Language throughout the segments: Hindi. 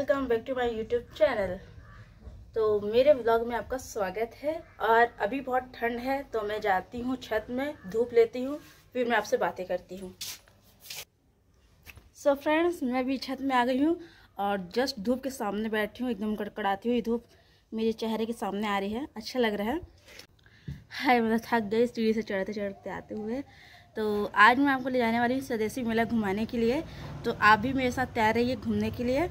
Welcome back to my YouTube channel. तो मेरे ब्लॉग में आपका स्वागत है और अभी बहुत ठंड है तो मैं जाती हूँ छत में, धूप लेती हूँ, फिर मैं आपसे बातें करती हूँ। सो फ्रेंड्स मैं भी छत में आ गई हूँ और जस्ट धूप के सामने बैठी हूँ, एकदम कड़कड़ाती हुई धूप मेरे चेहरे के सामने आ रही है अच्छा लग रहा है। हाय मतलब थक गई सीढ़ी से चढ़ते चढ़ते आते हुए। तो आज मैं आपको ले जाने वाली हूँ स्वदेशी मेला घुमाने के लिए। तो आप भी मेरे साथ तैयार रहिए घूमने के लिए।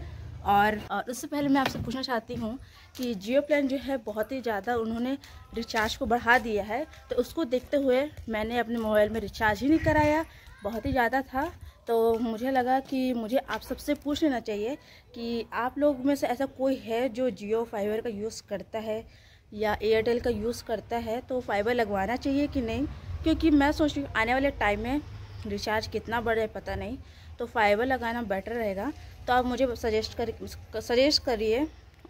और, उससे पहले मैं आपसे पूछना चाहती हूँ कि जियो प्लान जो है बहुत ही ज़्यादा उन्होंने रिचार्ज को बढ़ा दिया है तो उसको देखते हुए मैंने अपने मोबाइल में रिचार्ज ही नहीं कराया बहुत ही ज़्यादा था। तो मुझे लगा कि मुझे आप सबसे पूछ लेना चाहिए कि आप लोग में से ऐसा कोई है जो जियो फाइबर का यूज़ करता है या एयरटेल का यूज़ करता है तो फाइबर लगवाना चाहिए कि नहीं? क्योंकि मैं सोच रही हूँ आने वाले टाइम में रिचार्ज कितना बढ़े पता नहीं तो फाइबर लगाना बेटर रहेगा। तो आप मुझे सजेस्ट कर सजेस्ट करिए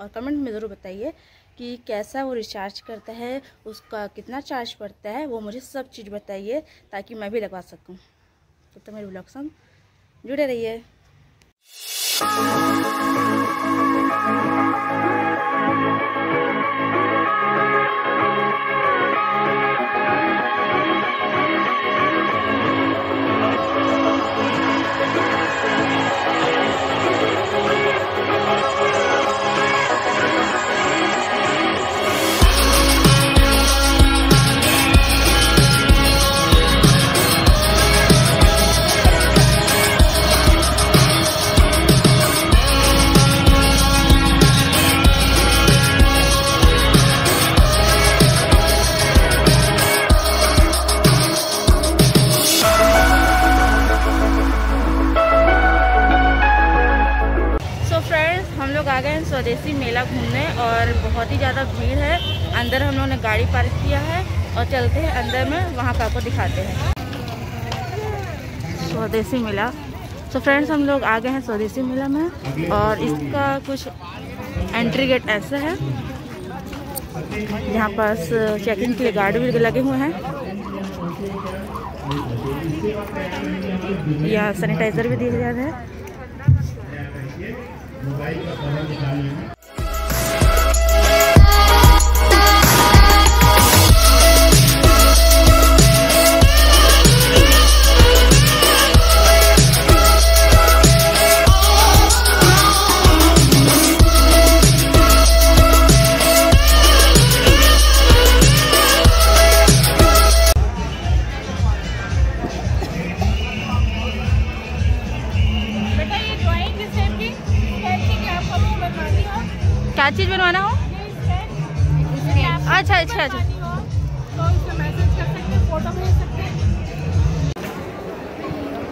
और कमेंट में ज़रूर बताइए कि कैसा वो रिचार्ज करता है उसका कितना चार्ज पड़ता है वो मुझे सब चीज़ बताइए ताकि मैं भी लगवा सकूँ। तो, तो मेरे ब्लॉग संग जुड़े रहिए। बहुत ही ज़्यादा भीड़ है। अंदर हम लोगों ने गाड़ी पार्क किया है और चलते हैं अंदर में, वहाँ का आपको दिखाते हैं। स्वदेशी मेला। तो फ्रेंड्स हम लोग आ गए हैं स्वदेशी मेला में और इसका कुछ एंट्री गेट ऐसा है। यहाँ पास चेकिंग के लिए गार्ड भी लगे हुए हैं। यहाँ सैनिटाइज़र भी दिया जा रहा है। क्या चीज़ बनवाना हो? अच्छा अच्छा अच्छा।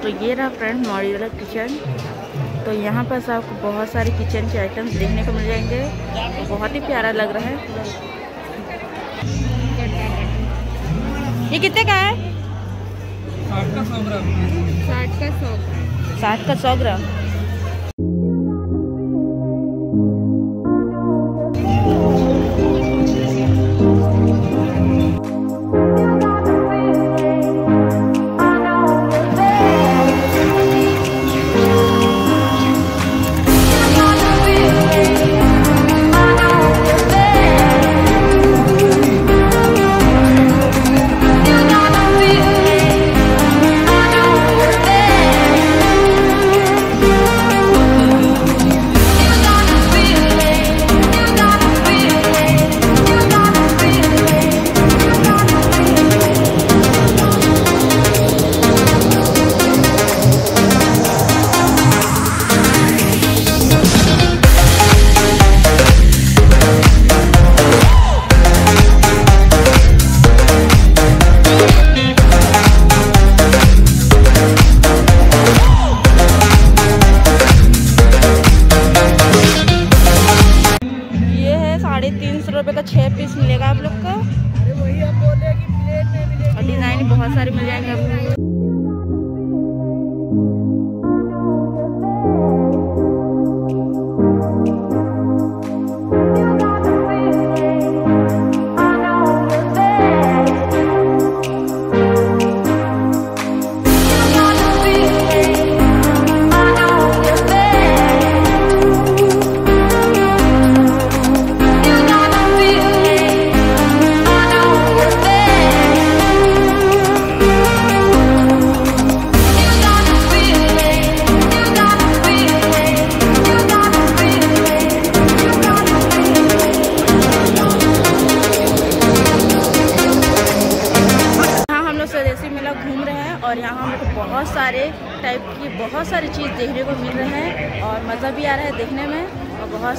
तो ये रहा फ्रेंड मॉड्यूलर किचन तो यहाँ पर आपको बहुत सारे किचन के आइटम्स देखने को मिल जाएँगे। तो बहुत ही प्यारा लग रहा है। ये कितने का है? साठ का सौ ग्राम। साठ का सौ ग्राम।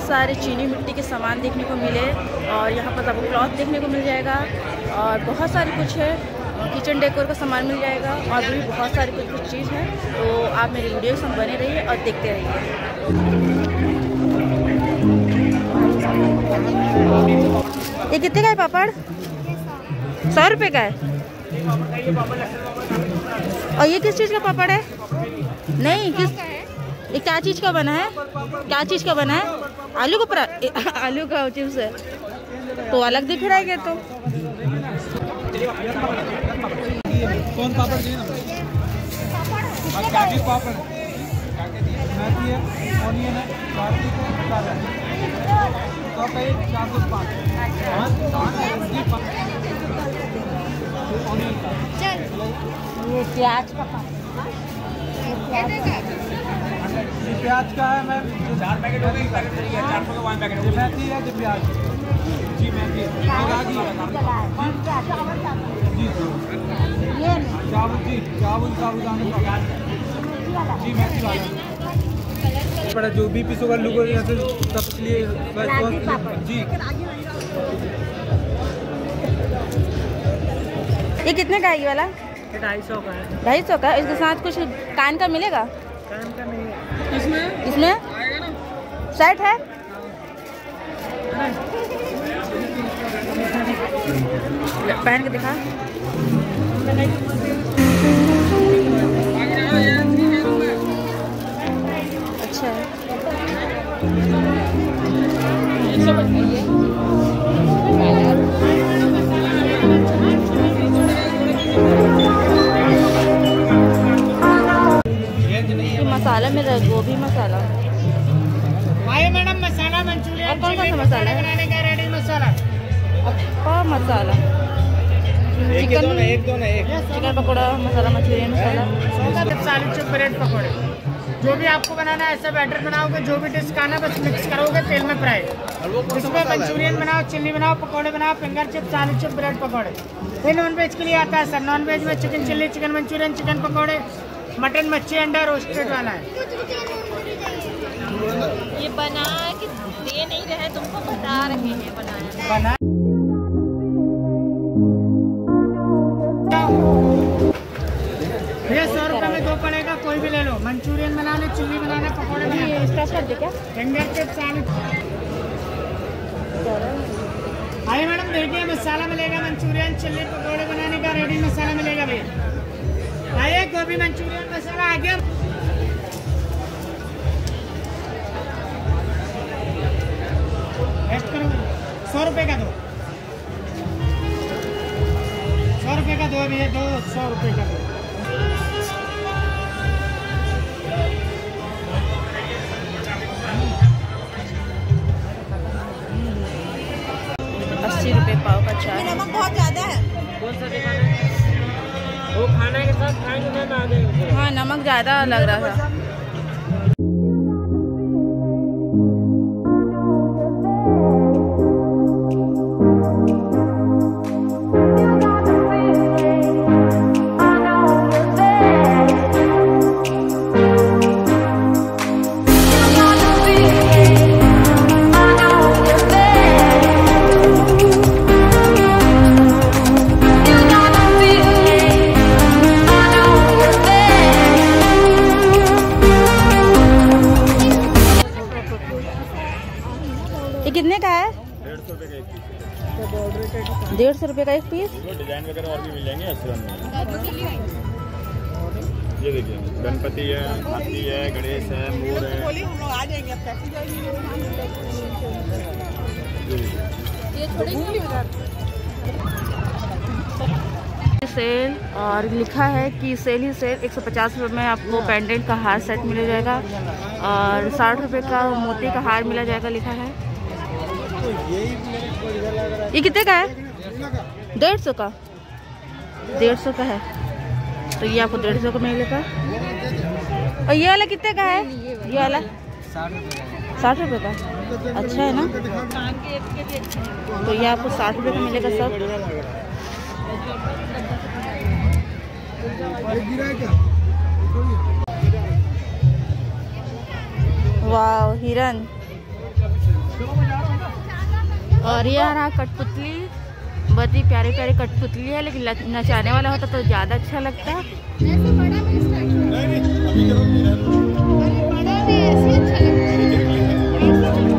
सारे चीनी मिट्टी के सामान देखने को मिले और यहाँ पर आपको क्लॉथ देखने को मिल जाएगा और बहुत सारी कुछ है। किचन डेकोर का सामान मिल जाएगा और भी बहुत सारी कुछ कुछ चीज़ है। तो आप मेरी वीडियो से बने रहिए और देखते रहिए। ये कितने का है पापड़? सौ रुपये का है। और ये किस चीज़ का पापड़ है? नहीं, किस ये क्या चीज़ का बना है? क्या चीज़ का बना है? आलू का परा आलू का चिप्स है। तो अलग दिख रहा है क्या तो? कौन पापड़ चाहिए पापड़? है ऑनियन है है। तो ये प्याज का। प्याज का है मैम चार पैकेट हो गई चार सौ का पैकेट जी मेथी है जी प्याज। जी रागी। जी चावल जी चावल साबुदाना जी मेथी वाला। पड़ा जो भी पीस होगा लोगों जैसे सबके लिए जी। ये कितने का है ये वाला? ढाई सौ का है। ढाई सौ का इसके साथ कुछ कान का मिलेगा? काम का नहीं इसमें इसमें? सेट है? पहन के दिखा। अच्छा। ये है गोभी मसाला। आइए मैडम मसाला मंचूरियन कौन कौन सा मसाला बनाने का रेडी मसाला। अप्पा मसाला? एक चिकन दो ना एक दो ना एक। Chicken pakora masala Manchurian masala. साली चुप ब्रेड पकौड़े। जो भी आपको बनाना है ऐसा बैटर बनाओगे जो भी डिश खाना बस मिक्स करोगे तेल में फ्राई उसमें मंचूरियन बनाओ चिल्ली बनाओ पकौड़े बनाओ फिंगर चिप्स आलू चिप ब्रेड पकौड़े। ये नॉन वेज के लिए आता है सर नॉन वेज में chicken chilli chicken Manchurian chicken पकौड़े। मटन मच्छी अंडा रोस्टेड वाला है। ये बना के दे नहीं रहे तुमको बता रहे हैं बनाया। बना ये सौ रुपये में दो पड़ेगा कोई भी ले लो। मंचूरियन बनाने चिल्ली बनाने पकौड़े बनाने। ये स्टॉप कर दे क्या? फिंगर चिप्स आइए मैडम देखिए मसाला मिलेगा मंचूरियन चिल्ली पकौड़े बनाने का रेडी मसाला मिलेगा भैया। आइए गोभी मंचूरियन मसाला आ गया। टेस्ट करो। सौ रुपये का दो। सौ रुपये का दो भैया दो सौ रुपये का दो। अस्सी रुपये पाव का चाय नमक बहुत ज़्यादा है। कौन सा दिखाना है खाने के साथ खाएँगे ना हाँ नमक ज़्यादा लग रहा था। ये कितने का है? डेढ़ सौ रुपये का एक पीस। डिज़ाइन वगैरह और भी मिल जाएँगे ये देखिए गणपति है हाथी है गणेश है मोर है। सेल और लिखा है कि सेल ही सेल एक सौ पचास रुपये में आपको पेंडेंट का हार सेट मिल जाएगा। और साठ रुपये का मोती का हार मिला जाएगा लिखा है। ये कितने का है? डेढ़ सौ का। डेढ़ सौ का है। तो ये आपको डेढ़ सौ का मिलेगा और ये वाला कितने का है? ये वाला? साठ रुपये का। अच्छा है ना? तो ये आपको साठ रुपये का मिलेगा सब। वाह हिरन। और ये आ रहा कठपुतली बहुत ही प्यारे प्यारे कठपुतली है लेकिन नचाने वाला होता तो ज़्यादा अच्छा लगता। वाह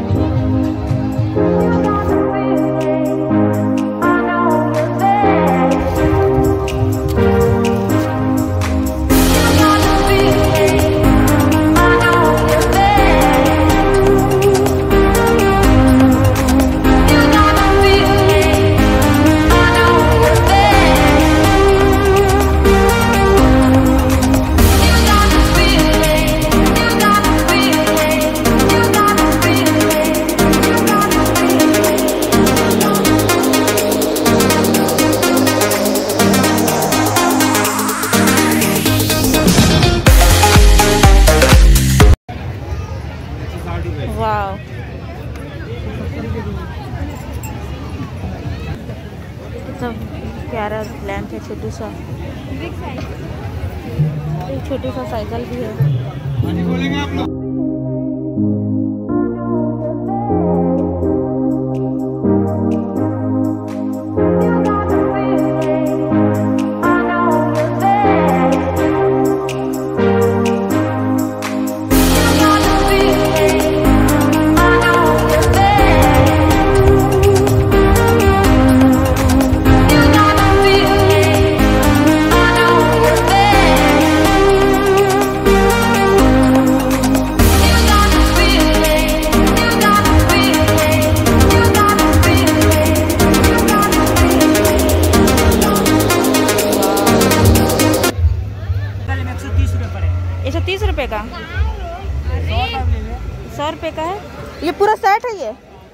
छोटू सा साइकिल भी है।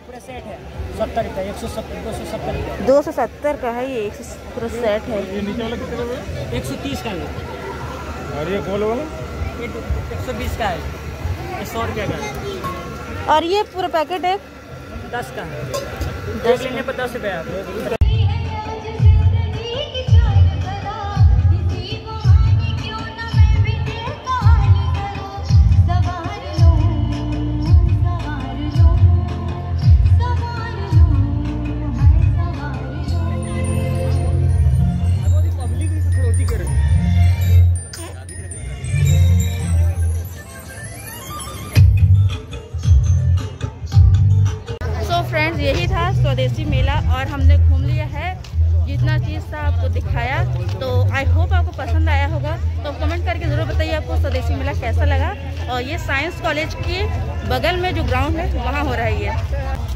पूरा सेट है। सत्तर का एक सौ सत्तर दो सौ सत्तर का। दो सौ सत्तर का है ये एक सौ पूरा सेट है। ये नीचे वाला कितने का है? एक सौ तीस का है। और ये गोल वाला? ये एक सौ बीस का है। ये सौ रुपये का है। और ये पूरा पैकेट है? दस का है। देख लेने पर दस रुपये कैसा लगा? और ये साइंस कॉलेज के बगल में जो ग्राउंड है, वहाँ हो रहा है ये।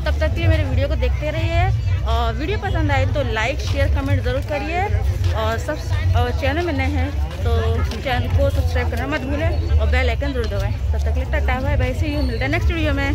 तब तक के लिए मेरे वीडियो को देखते रहिए। और वीडियो पसंद आए तो लाइक शेयर कमेंट ज़रूर करिए। और सब और चैनल में नए हैं तो चैनल को सब्सक्राइब करना मत भूलें और बेल आइकन ज़रूर दबाएँ। तब तक लिए tata bye bye see you मिलते हैं नेक्स्ट वीडियो में।